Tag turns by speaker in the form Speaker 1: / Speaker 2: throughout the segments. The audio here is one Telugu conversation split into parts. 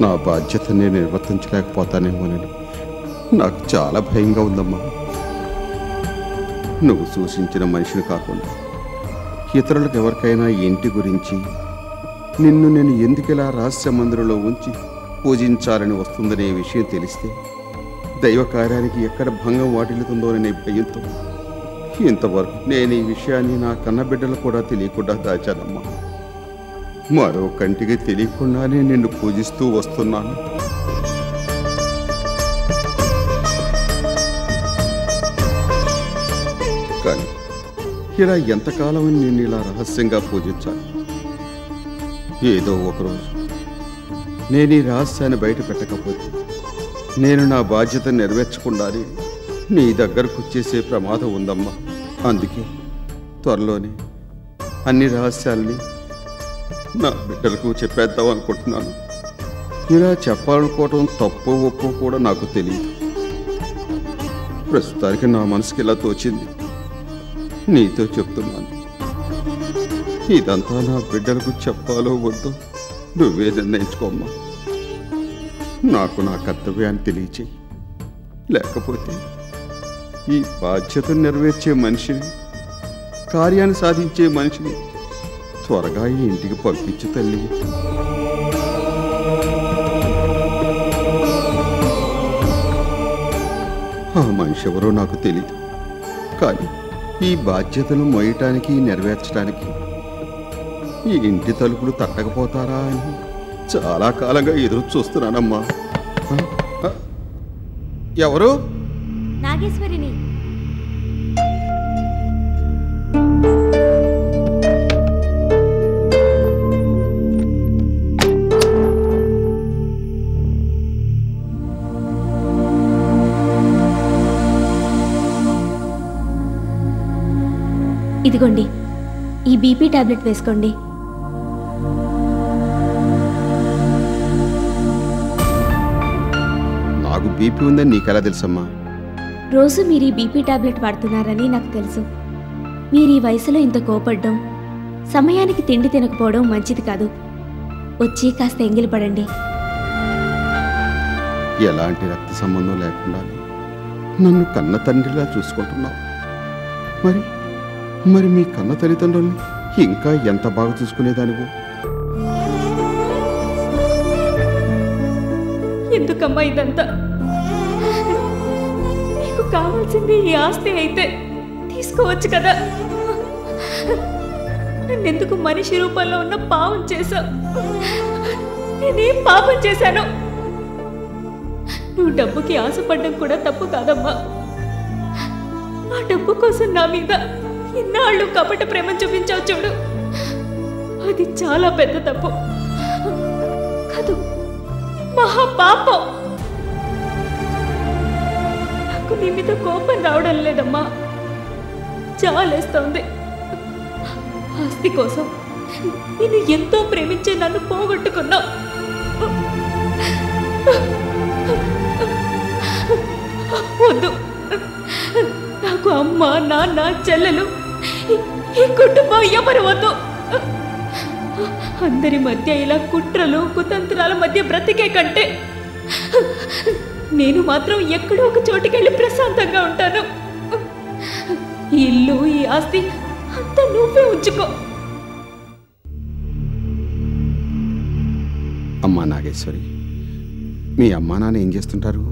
Speaker 1: నా బాధ్యత నేను నిర్వర్తించలేకపోతానేమోనని. నాకు చాలా భయంగా ఉందమ్మా. నువ్వు సూచించిన మనిషిని కాకుండా ఇతరులకు ఎవరికైనా ఇంటి గురించి నిన్ను నేను ఎందుకిలా రహస్య మందిరంలో ఉంచి పూజించాలని వస్తుందనే విషయం తెలిస్తే దైవ కార్యానికి ఎక్కడ భంగం వాటిల్లుతుందోననే భయంతో ఇంతవరకు నేను ఈ విషయాన్ని నా కన్నబిడ్డలు కూడా తెలియకుండా దాచానమ్మా. మరో కంటికి తెలియకుండానే నిన్ను పూజిస్తూ వస్తున్నాను. కానీ ఇలా ఎంతకాలం నేను ఇలా రహస్యంగా పూజించాలి? ఏదో ఒకరోజు నేను ఈ రహస్యాన్ని బయట పెట్టకపోతే నేను నా బాధ్యత నెరవేర్చకుండానే నీ దగ్గరకు వచ్చేసే ప్రమాదం ఉందమ్మా. అందుకే త్వరలోనే అన్ని రహస్యాల్ని నా బిడ్డలకు చెప్పేద్దాం అనుకుంటున్నాను. ఇలా చెప్పాలనుకోవటం తప్పు ఒప్పు కూడా నాకు తెలియదు. ప్రస్తుతానికి నా మనసుకి ఇలా తోచింది. నీతో చెప్తున్నాను. ఇదంతా నా బిడ్డలకు చెప్పాలో వద్దో నువ్వే నిర్ణయించుకోమ్మా. నాకు నా కర్తవ్యాన్ని తెలియచేయి. లేకపోతే ఈ బాధ్యతను నెరవేర్చే మనిషిని కార్యాన్ని సాధించే మనిషిని త్వరగా ఈ ఇంటికి పంపించు తల్లి. ఆ మనిషి ఎవరో నాకు తెలియదు కానీ ఈ బాధ్యతను మోయటానికి నెరవేర్చడానికి ఈ ఇంటి తలుపులు తట్టకపోతారా అని చాలా కాలంగా ఎదురు చూస్తున్నానమ్మా. ఎవరు?
Speaker 2: నాగేశ్వరిని. ఇదిగోండి. ఈ బీపీ టాబ్లెట్ వేసుకోండి.
Speaker 1: నాకు బీపీ ఉందని నీకెలా తెలుసమ్మా?
Speaker 2: రోజు మీరు ఈ బీపీ టాబ్లెట్ వాడుతున్నారని నాకు తెలుసు. మీరు ఈ వయసులో ఇంత కోపడ్డం సమయానికి తిండి తినకపోవడం మంచిది కాదు. వచ్చి కాస్త ఎంగిలి పడండి.
Speaker 1: ఎలాంటి రక్త సంబంధం లేకుండా నన్ను కన్న తండ్రిలా చూసుకుంటున్నావు. మరి మరి మీ కన్న తల్లిదండ్రుల్ని ఇంకా ఎంత బాగా చూసుకునేదానివో?
Speaker 2: ఎందుకమ్మా ఇదంతా? నీకు కావాల్సింది ఈ ఆస్తి అయితే తీసుకోవచ్చు కదా. నన్నెందుకు మనిషి రూపంలో ఉన్న పాపం చేశావు? నేనేం పాపం చేశాను? నువ్వు డబ్బుకి ఆశపడడం కూడా తప్పు కాదమ్మా. ఆ డబ్బు కోసం నా మీద ఇన్నాళ్ళు కపట ప్రేమ చూపించావు చూడు. అది చాలా పెద్ద తప్పు. కాదు మహా పాపం నాకు నీ మీద కోపం రావడం లేదమ్మా. చాలేస్తోంది ఆస్తి కోసం నేను ఎంతో ప్రేమించే నన్ను పోగొట్టుకున్నావు. వద్దు. నాకు అమ్మ నాన్న చెల్లెలు ఈ కుటుంబం ఎవరు వద్దు? అందరి మధ్య ఇలా కుట్రలు కుతంత్రాల మధ్య బ్రతికే కంటే నేను మాత్రం ఎక్కడో ఒక చోటుకెళ్ళి ప్రశాంతంగా ఉంటాను. ఈ ఇల్లు ఈ ఆస్తి అంతా నువ్వే ఉంచుకో.
Speaker 1: అమ్మా నాగేశ్వరి మీ అమ్మా నాన్న ఏం చేస్తుంటారు?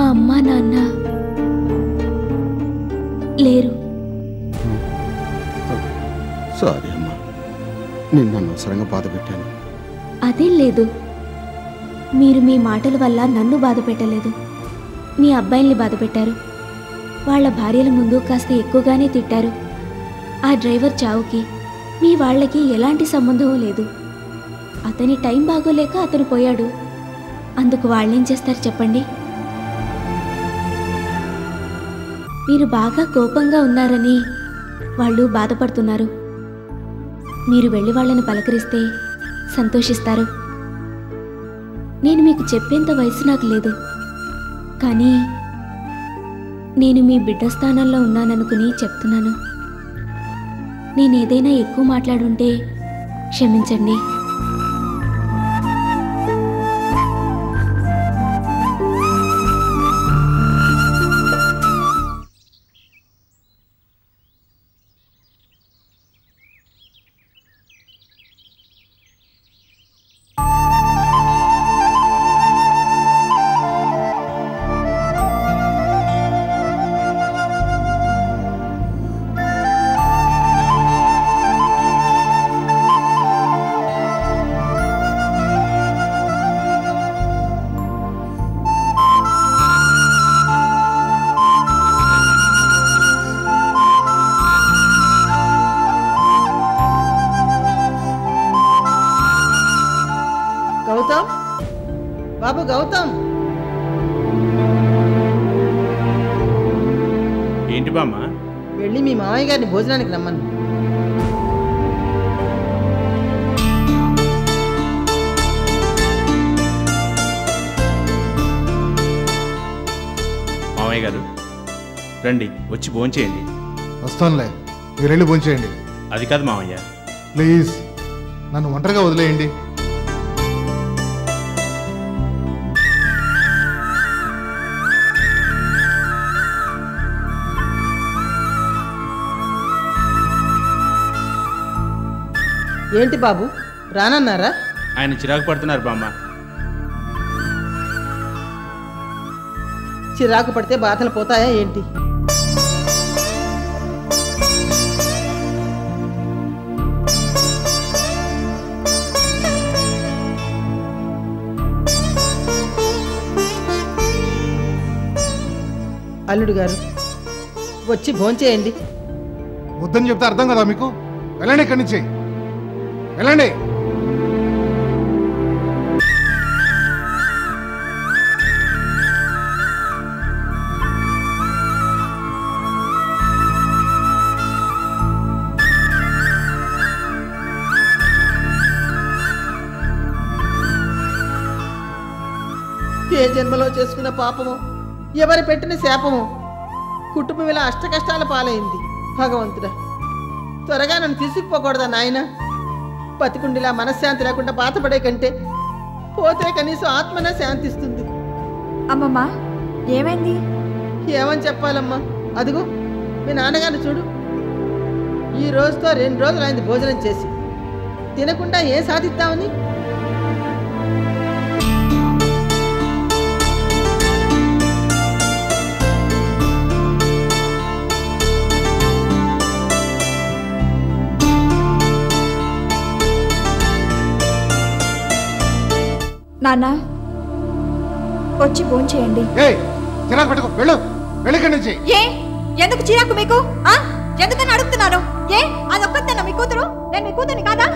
Speaker 3: అమ్మా నాన్న లేరు.
Speaker 1: సారీ అమ్మా నిన్ను అనవసరంగా బాధ పెట్టాను.
Speaker 3: అదేం లేదు. మీరు మీ మాటల వల్ల నన్ను బాధ పెట్టలేదు. మీ అబ్బాయిల్ని బాధ పెట్టారు. వాళ్ళ భార్యల ముందు కాస్త ఎక్కువగానే తిట్టారు. ఆ డ్రైవర్ చావుకి మీ వాళ్ళకి ఎలాంటి సంబంధం లేదు. అతని టైం బాగోలేక అతను పోయాడు. అందుకు వాళ్ళేం చేస్తారు చెప్పండి? మీరు బాగా కోపంగా ఉన్నారని వాళ్ళు బాధపడుతున్నారు. మీరు వెళ్ళి వాళ్ళని పలకరిస్తే సంతోషిస్తారు. నేను మీకు చెప్పేంత వయసు నాకు లేదు. కానీ నేను మీ బిడ్డ స్థానంలో ఉన్నాననుకుని చెప్తున్నాను. నేను ఏదైనా ఎక్కువ మాట్లాడుంటే క్షమించండి.
Speaker 4: భోజనానికి రమ్మను.
Speaker 5: మామయ్య గారు రండి వచ్చి భోంచేయండి
Speaker 6: వస్తానులే మీరు వెళ్ళి భోంచేయండి
Speaker 5: అది కాదు మామయ్య.
Speaker 6: ప్లీజ్ నన్ను ఒంటరిగా వదిలేయండి.
Speaker 4: ఏంటి బాబు? రానన్నారా?
Speaker 5: ఆయన చిరాకు పడుతున్నారు బామ్మ.
Speaker 4: చిరాకు పడితే బాధలు పోతాయా ఏంటి? అల్లుడు గారు వచ్చి భోంచేయండి.
Speaker 6: వద్దని చెప్తే అర్థం కదా మీకు? వెళ్ళండి ఇక్కడి నుంచి. వెళ్ళండి.
Speaker 4: ఏ జన్మలో చేసుకున్న పాపము? ఎవరు పెట్టిన శాపము? కుటుంబం ఇలా అష్ట కష్టాల పాలైంది. భగవంతుడా త్వరగా నన్ను తీసుకుపోకూడదా నాయన? బతికుండిలా మనశ్శాంతి లేకుండా బాధపడే కంటే పోతే కనీసం ఆత్మనే శాంతిస్తుంది.
Speaker 7: అమ్మమ్మ ఏమైంది?
Speaker 4: ఏమని చెప్పాలమ్మా? అదిగో మీ నాన్నగారిని చూడు. ఈ రోజుతో రెండు రోజులు అయింది భోజనం చేసి. తినకుండా ఏం సాధిద్దామని?
Speaker 7: నాన్న వచ్చి భోంచేయండి
Speaker 6: ఏ చిరాకు పెట్టుకో వెళ్ళు వెళ్ళి ఇక్కడి నుంచి.
Speaker 7: ఏ? ఎందుకు చిరాకు మీకు? ఆ? ఎందుకని అడుగుతున్నాను? ఏ? అదొక్కతేనా మీ కూతురు? నేను మీ కూతురిని కాదా?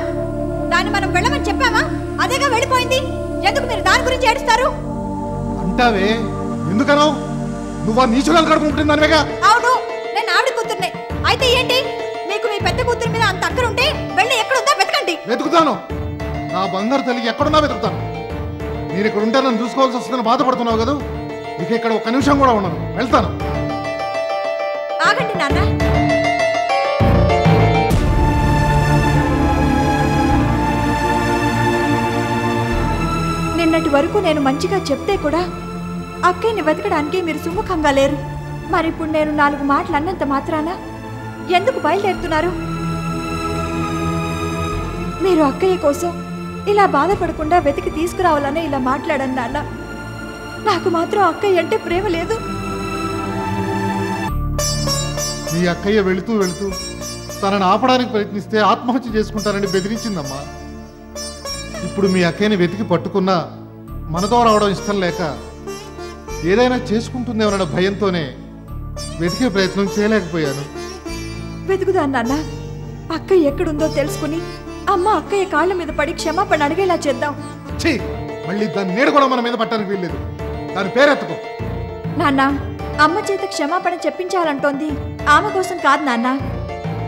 Speaker 7: దాన్ని మనం వెళ్ళమని చెప్పామా? అదేగా వెళ్ళిపోయింది. ఎందుకు మీరు దాని గురించి ఏడుస్తారు?
Speaker 6: అంటావే ఎందుకనో? నువ్వు నీచురాలు కడుపు ఉంటుందనివేగా
Speaker 7: అవును నేను ఆవిడ కూతుర్నే. అయితే ఏంటి? మీకు మీ పెద్ద కూతురు మీద అంత అక్కరుంటే వెళ్ళి ఎక్కడుందా వెతకండి.
Speaker 6: వెతుకుతాను. నా బంగారు తల్లి ఎక్కడున్నా వెతుకుతాను. నేను ఇక్కడ ఉంటే నన్ను చూసుకోవాల్సి వస్తుందని బాధపడుతున్నావు కదా? ఇక ఇక్కడ ఒక నిమిషం కూడా ఉండను వెళ్తాను.
Speaker 7: ఆగండి నాన్న. నిన్నటి వరకు నేను మంచిగా చెప్తే కూడా అక్కయ్యని వెతకడానికి మీరు సుముఖంగా లేరు. మరి ఇప్పుడు నేను నాలుగు మాటలు అన్నంత మాత్రాన ఎందుకు బయలుదేరుతున్నారు? మీరు అక్కయ్య కోసం ఇలా బాధపడకుండా వెతికి తీసుకురావాలని ఇలా మాట్లాడాను నాన్న. నాకు మాత్రం అక్కయ్య అంటే ప్రేమ లేదు.
Speaker 6: మీ అక్కయ్య వెళుతూ వెళుతూ తనని ఆపడానికి ప్రయత్నిస్తే ఆత్మహత్య చేసుకుంటానని బెదిరించిందమ్మా. ఇప్పుడు మీ అక్కయ్యని వెతికి పట్టుకున్నా మనతో రావడం ఇష్టం లేక ఏదైనా చేసుకుంటుందేమన్న భయంతోనే వెతికే ప్రయత్నం చేయలేకపోయాను.
Speaker 7: వెతుకుదాం నాన్న. అక్కయ్య ఎక్కడుందో తెలుసుకుని అమ్మ అక్కయ్య కాళ్ళ మీద పడి క్షమాపణ అడిగేలా చేద్దాం.
Speaker 6: ఛీ మళ్ళీ దాని నీడ కూడా మన మీద పట్టడానికి వీల్లేదు. దాని పేరెత్తుకో.
Speaker 7: నాన్న అమ్మ చేత క్షమాపణ చెప్పించాలంటోంది. ఆమె కోసం కాదు నాన్న.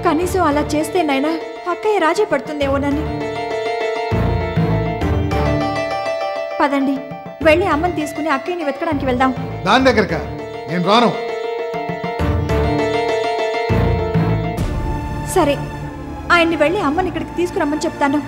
Speaker 7: కనీసం అలా చేస్తేనైనా అక్కయ్య రాజీ పడుతుందేమోనని పదండి వెళ్ళి అమ్మని తీసుకుని అక్కయ్యని వెతకడానికి వెళ్దాం.
Speaker 6: దాని దగ్గరకా? నేను రాను.
Speaker 7: సరే. ఆయన్ని వెళ్ళి అమ్మని ఇక్కడికి తీసుకురమ్మని చెప్తాను.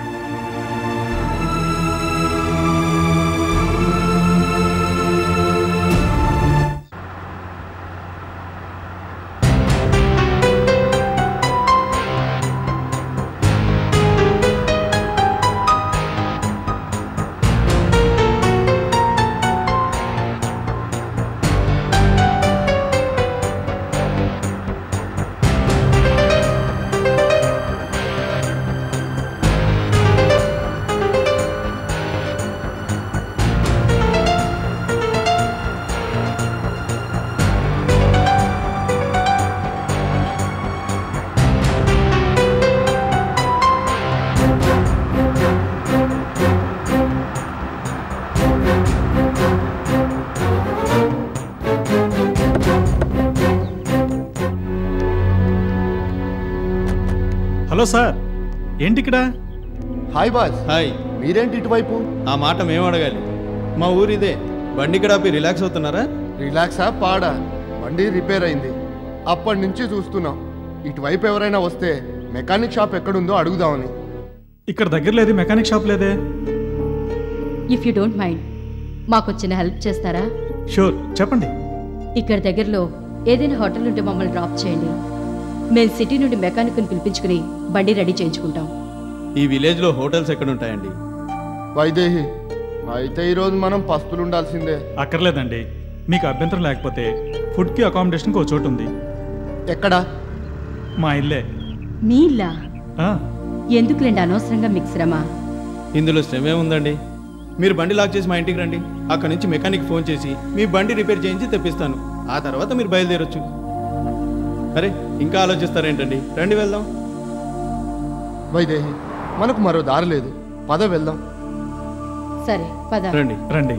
Speaker 8: Hello sir. ఏంటి ఇక్కడ
Speaker 9: హాయ్ బాస్.
Speaker 10: హాయ్.
Speaker 9: మీరేంటి ఇటువైపు?
Speaker 10: ఆ మాట మేము అడగాలి. మా ఊరిదే. బండి కడాపి రిలాక్స్ అవుతున్నారా?
Speaker 9: రిలాక్సా? పాడా. బండి రిపేర్ అయింది. అప్పటి నుంచి చూస్తున్నాం. ఇటువైపు ఎవరైనా వస్తే మెకానిక్ షాప్ ఎక్కడుందో అడుగుదామని.
Speaker 8: ఇక్కడ దగ్గర లేదు మెకానిక్ షాప్ లేదే?
Speaker 11: ఇఫ్ యూ డోంట్ మైండ్ మాకు చిన్న హెల్ప్ చేస్తారా?
Speaker 8: షూర్. చెప్పండి.
Speaker 11: ఇక్కడ దగ్గరలో ఏదైనా హోటల్ ఉంటే మమ్మల్ని డ్రాప్ చేయండి. మేము సిటీ నుండి మెకానిక్ని పిలిపించుకుని బండి రెడీ చేయించుకుంటాం.
Speaker 10: ఈ విలేజ్లో హోటల్స్ ఎక్కడ ఉంటాయండి
Speaker 9: వైదేహి అయితే ఈరోజు మనం పస్తులు ఉండాల్సిందే
Speaker 8: అక్కర్లేదండి. మీకు అభ్యంతరం లేకపోతే ఫుడ్కి అకామిడేషన్కి ఒక చోటు ఉంది
Speaker 9: ఎక్కడా?
Speaker 8: మా ఇల్లే.
Speaker 11: మీ ఇల్లా?
Speaker 8: ఆ,
Speaker 11: ఎందుకులేండి అనవసరంగా మీకు శ్రమ
Speaker 10: ఇందులో శ్రమే ఉందండి. మీరు బండి లాక్ చేసి మా ఇంటికి రండి. అక్కడ నుంచి మెకానిక్ ఫోన్ చేసి మీ బండి రిపేర్ చేయించి తెప్పిస్తాను. ఆ తర్వాత మీరు బయలుదేరొచ్చు. అరే ఇంకా ఆలోచిస్తారేంటండి? రండి వెళ్దాం.
Speaker 9: వైదేహి మనకు మరో దారి లేదు. పద వెళ్దాం.
Speaker 11: సరే పద.
Speaker 10: రండి
Speaker 8: రండి.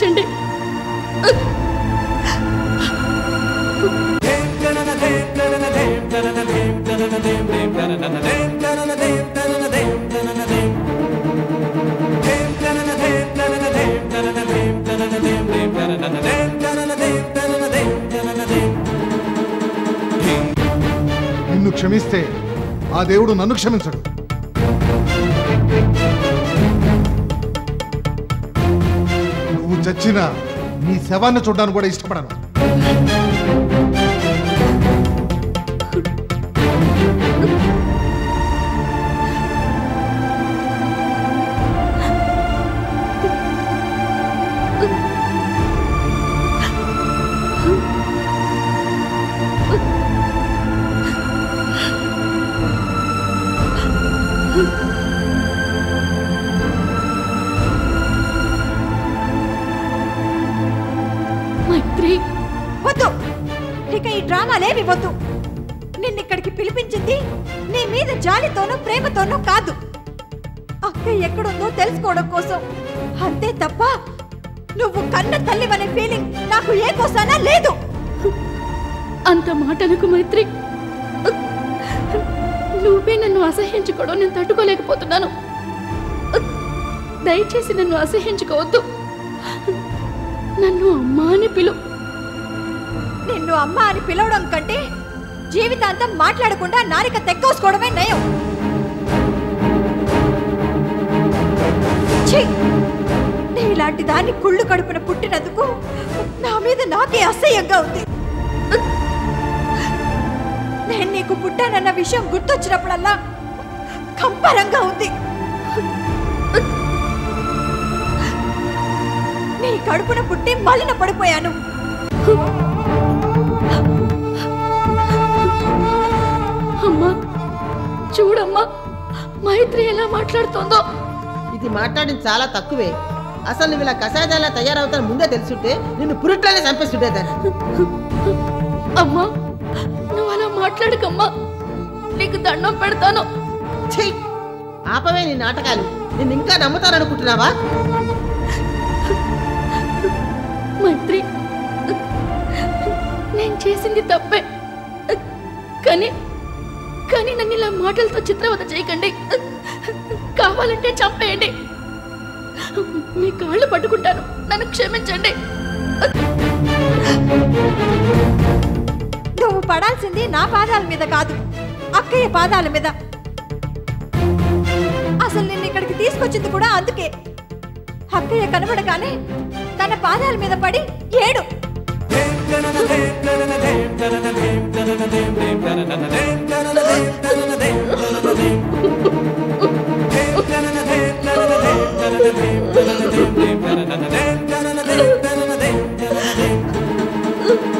Speaker 8: క్షమించండి.
Speaker 6: నిన్ను క్షమిస్తే ఆ దేవుడు నన్ను క్షమించడు. నువ్వు మీ శవాన్ని చూడడానికి కూడా ఇష్టపడను.
Speaker 7: ప్రేమతోనూ కాదు. అక్క ఎక్కడుందో తెలుసుకోవడం కోసం. అంతే తప్ప నువ్వు కన్న తల్లివనే ఫీలింగ్ నాకు ఏ కోసానా లేదు.
Speaker 11: అంత మాటలకు మైత్రి. నువ్వే నన్ను అసహ్యించుకోవడం నేను తట్టుకోలేకపోతున్నాను. దయచేసి నన్ను అసహ్యించుకోవద్దు. నన్ను అమ్మా అని పిలు.
Speaker 7: నిన్ను అమ్మ అని పిలవడం కంటే జీవితాంతం మాట్లాడకుండా నారిక తెక్కోసుకోవడమే నయం. ఛీ! దాన్ని కుళ్ళు కడుపున పుట్టినందుకు నా మీద నాకే అసహ్యంగా ఉంది. నేను నీకు పుట్టానన్న విషయం గుర్తొచ్చినప్పుడల్లా కంపరంగా ఉంది. నీ కడుపున పుట్టి మలిన పడిపోయాను.
Speaker 11: అమ్మా చూడమ్మా మైత్రి ఎలా మాట్లాడుతోందో.
Speaker 4: ఇది మాట్లాడింది చాలా తక్కువే. అసలు నువ్వు ఇలా కషాయాలా తయారవుతాను ముందే తెలుసుంటే నిన్ను పురిట్లోనే చంపేస్తుండేదాన్ని.
Speaker 11: అమ్మా నువ్వు అలా మాట్లాడకమ్మా. నీకు దండం పెడతాను!
Speaker 4: ఆపవే నీ నాటకాలు. నిన్ను ఇంకా నమ్ముతాననుకుంటున్నావా?
Speaker 11: మైత్రి నేను చేసింది తప్పే. కానీ కానీ నన్ను ఇలా మాటలతో చిత్రవద చేయకండి. కావాలంటే చంపేయండి. మీ కాళ్ళు పట్టుకుంటాను. నన్ను క్షమించండి.
Speaker 7: నువ్వు పడాల్సింది నా పాదాల మీద కాదు అక్కయ్య పాదాల మీద. అసలు నిన్ను ఇక్కడికి తీసుకొచ్చింది కూడా అందుకే. అక్కయ్య కనబడగానే తన పాదాల మీద పడి ఏడు.
Speaker 11: నన్ను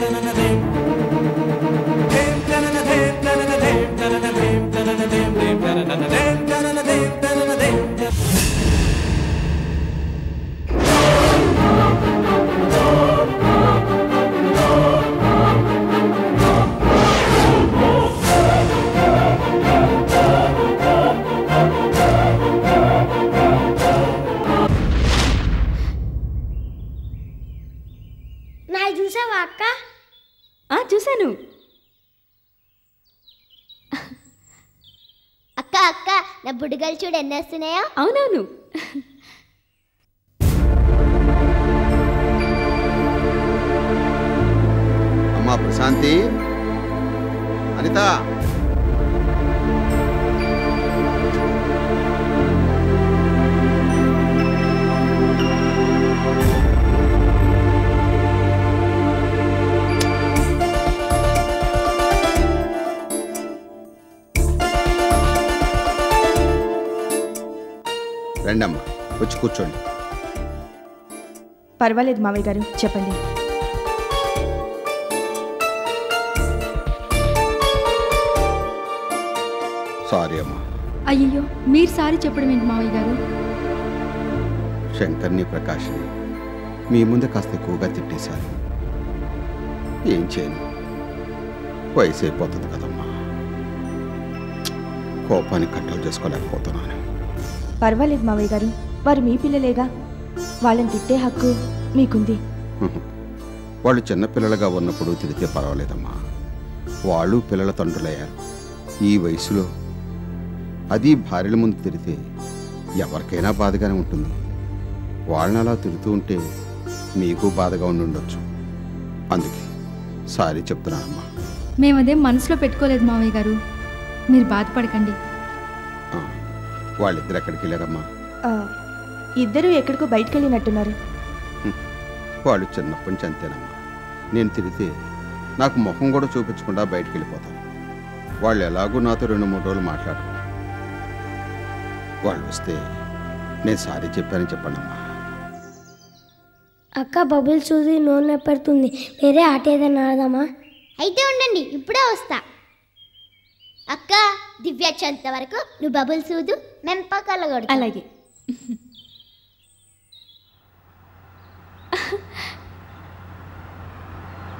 Speaker 12: అక్క
Speaker 1: వచ్చి కూర్చోండి.
Speaker 12: పర్వాలేదు మావయ్య గారు చెప్పండి.
Speaker 1: సారీ అమ్మా.
Speaker 13: అయ్యయ్యో మీరు సారీ చెప్పడం ఏంటి మావయ్య గారు?
Speaker 1: శంకర్ని ప్రకాష్ని మీ ముందే కాస్త ఎక్కువగా తిట్టేశాను ఏం చేయను. వయసు అయిపోతుంది కదమ్మా. కోపాన్ని కంట్రోల్ చేసుకోలేకపోతున్నాను.
Speaker 12: పర్వాలేదు మావయ్య గారు వారు మీ పిల్లలేగా? వాళ్ళని తిట్టే హక్కు మీకుంది.
Speaker 1: వాళ్ళు చిన్నపిల్లలుగా ఉన్నప్పుడు తిడితే పర్వాలేదమ్మా. వాళ్ళు పిల్లల తండ్రులయ్యారు. ఈ వయసులో అది భార్యల ముందు తిడితే ఎవరికైనా బాధగానే ఉంటుంది. వాళ్ళని అలా తిడుతూ ఉంటే మీకు బాధగా ఉండి ఉండొచ్చు. అందుకే సారీ చెప్తున్నానమ్మా.
Speaker 13: మేము అదేం మనసులో పెట్టుకోలేదు మావయ్య గారు. మీరు బాధపడకండి.
Speaker 1: వాళ్ళిద్దరు ఎక్కడికి వెళ్ళారమ్మా?
Speaker 12: ఆ, ఇద్దరూ ఎక్కడికో బయటకు వెళ్ళినట్టున్నారు
Speaker 1: వాళ్ళు చిన్నప్పటి నుంచి అంతేనమ్మా. నేను తిడితే నాకు ముఖం కూడా చూపించకుండా బయటికి వెళ్ళిపోతాను వాళ్ళు ఎలాగో నాతో రెండు మూడు రోజులు మాట్లాడరు. వాళ్ళు వస్తే నేను సారీ చెప్పానని చెప్పండమ్మా
Speaker 14: అక్క బబుల్ చూసి నోరు పెడుతుంది వేరే ఆట ఏదైనా ఆడదామా? అయితే ఉండండి ఇప్పుడే వస్తా. అక్క దివ్య వచ్చేంత వరకు నువ్వు బబుల్ సూదు మేము పక్కల
Speaker 11: అలాగే.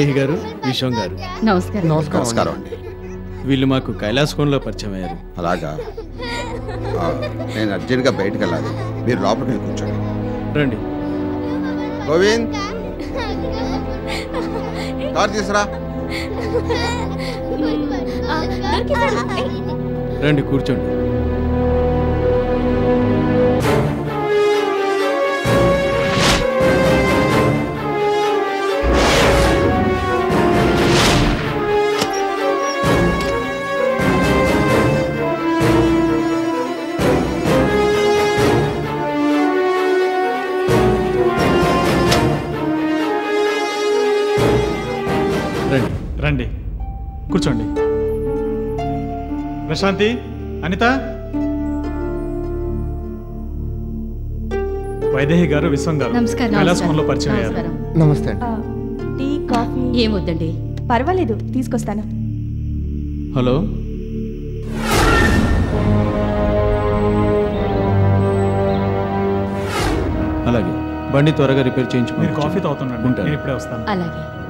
Speaker 10: వైదేహి గారు విశ్వం గారు
Speaker 11: నమస్కారం
Speaker 1: నమస్కారం అండి
Speaker 10: వీళ్ళు మాకు కైలాస్ కోన్లో పరిచయం అయ్యారు
Speaker 1: అలాగా ఆ, నేను అర్జెంట్గా బయటకు వెళ్ళాలి మీరు లోపలికి వెళ్ళి కూర్చోండి
Speaker 10: రండి
Speaker 1: గోవింద్ కార్ తీసురా
Speaker 10: రండి కూర్చోండి రండి.
Speaker 8: కూర్చోండి. ప్రశాంతి అనిత? వైదేహి గారు విశ్వం గారు
Speaker 13: నమస్కారం.
Speaker 8: కైలాసంలో పరిచయం అయ్యారు.
Speaker 13: నమస్కారం.
Speaker 9: నమస్తే
Speaker 12: టీ కాఫీ.
Speaker 11: ఏమొద్దండి?
Speaker 12: పర్వాలేదు తీసుకొస్తాను.
Speaker 10: హలో? అలాగే. బండి త్వరగా రిపేర్ చేయించి
Speaker 8: మీరు
Speaker 10: పంపించండి.
Speaker 8: కాఫీ తాగుతుండండి.
Speaker 10: ఉంటాను.
Speaker 8: ఇప్పుడే వస్తాను.
Speaker 11: అలాగే.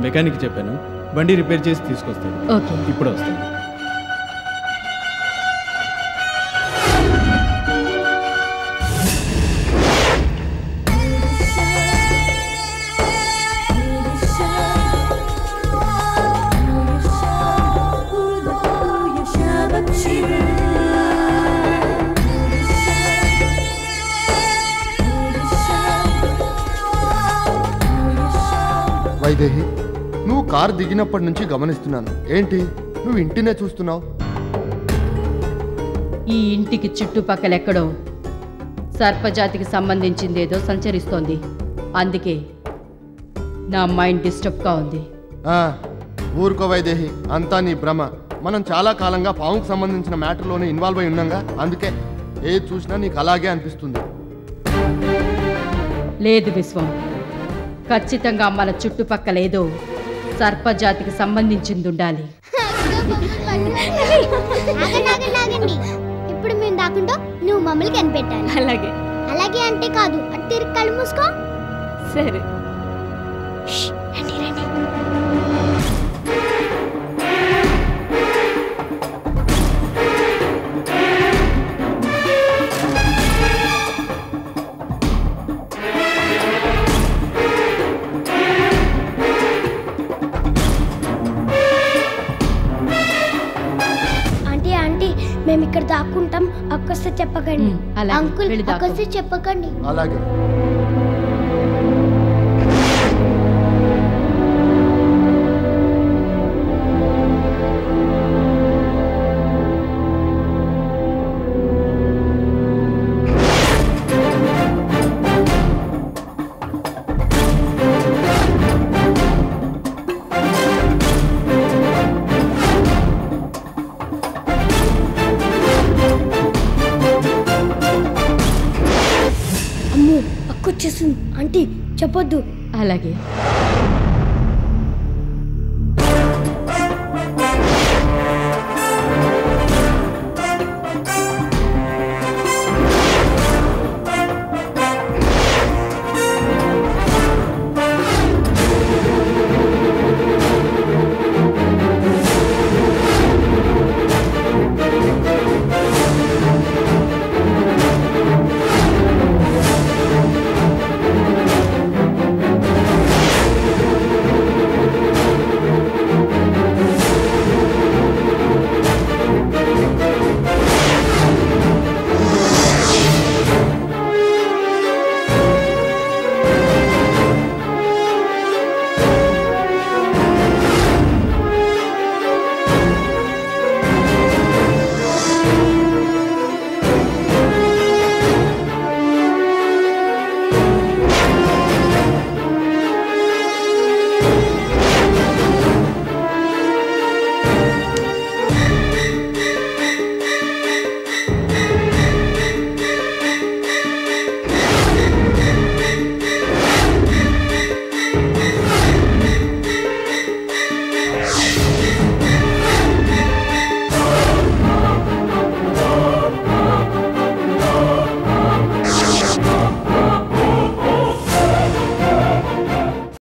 Speaker 10: మెకానిక్ చెప్పాను. బండి రిపేర్ చేసి తీసుకొస్తాను
Speaker 11: ఓకే.
Speaker 10: ఇప్పుడే వస్తాను
Speaker 9: కారు దిగినప్పటి నుంచి గమనిస్తున్నాను. ఏంటి? నువ్వు ఇంటినే చూస్తున్నావు?
Speaker 15: ఈ ఇంటికి చుట్టుపక్కల ఎక్కడో సర్పజాతికి సంబంధించిందేదో సంచరిస్తోంది. అందుకే నా మైండ్ డిస్టర్బ్గా ఉంది.
Speaker 9: ఊరుకో వైదేహి అంతా నీ భ్రమ. మనం చాలా కాలంగా పాముకు సంబంధించిన మ్యాటర్లోనే ఇన్వాల్వ్ అయి ఉన్నాగా అందుకే ఏది చూసినా నీకు అలాగే అనిపిస్తుంది.
Speaker 15: లేదు విశ్వం. ఖచ్చితంగా మన చుట్టుపక్కల ఏదో సర్పజాతికి సంబంధించింది ఉండాలి
Speaker 14: ఆగండి ఆగండి ఆగండి ఇప్పుడు మేము దాకుంటూ నువ్వు మమ్మల్ని కనిపెట్టాలి.
Speaker 11: అలాగే.
Speaker 14: అలాగే అంటే కాదు అటు తిరిగి కళ్ళు మూసుకో.
Speaker 11: సరే.
Speaker 14: రండి రండి. దాక్కుంటాం అక్కస్తే చెప్పకండి. అంకుల్. అక్కస్తే చెప్పకండి
Speaker 9: అలాగే
Speaker 14: అమ్ము